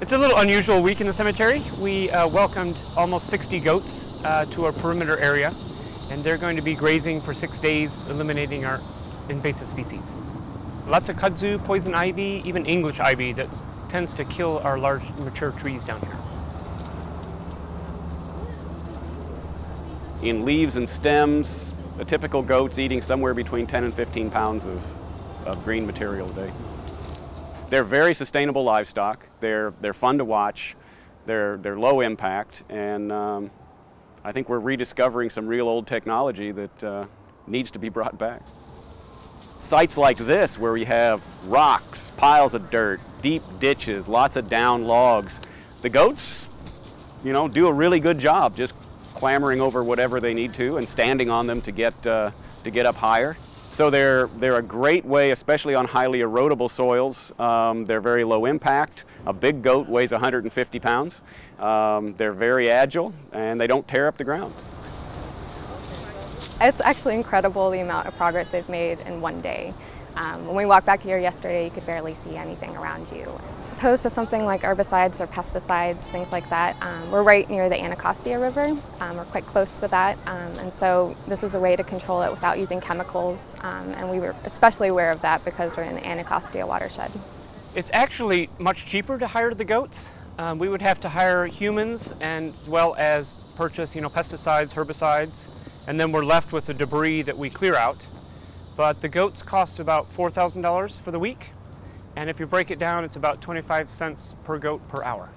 It's a little unusual week in the cemetery. We uh, welcomed almost 60 goats uh, to our perimeter area, and they're going to be grazing for six days, eliminating our invasive species. Lots of kudzu, poison ivy, even English ivy that tends to kill our large mature trees down here. In leaves and stems, a typical goat's eating somewhere between 10 and 15 pounds of, of green material a day. They're very sustainable livestock. They're, they're fun to watch. They're, they're low impact. And um, I think we're rediscovering some real old technology that uh, needs to be brought back. Sites like this, where we have rocks, piles of dirt, deep ditches, lots of down logs, the goats, you know, do a really good job just clambering over whatever they need to and standing on them to get, uh, to get up higher. So they're, they're a great way, especially on highly erodible soils. Um, they're very low impact. A big goat weighs 150 pounds. Um, they're very agile and they don't tear up the ground. It's actually incredible the amount of progress they've made in one day. Um, when we walked back here yesterday, you could barely see anything around you opposed to something like herbicides or pesticides, things like that. Um, we're right near the Anacostia River. Um, we're quite close to that, um, and so this is a way to control it without using chemicals, um, and we were especially aware of that because we're in the Anacostia watershed. It's actually much cheaper to hire the goats. Um, we would have to hire humans and as well as purchase you know, pesticides, herbicides, and then we're left with the debris that we clear out. But the goats cost about $4,000 for the week. And if you break it down, it's about 25 cents per goat per hour.